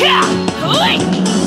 Wait!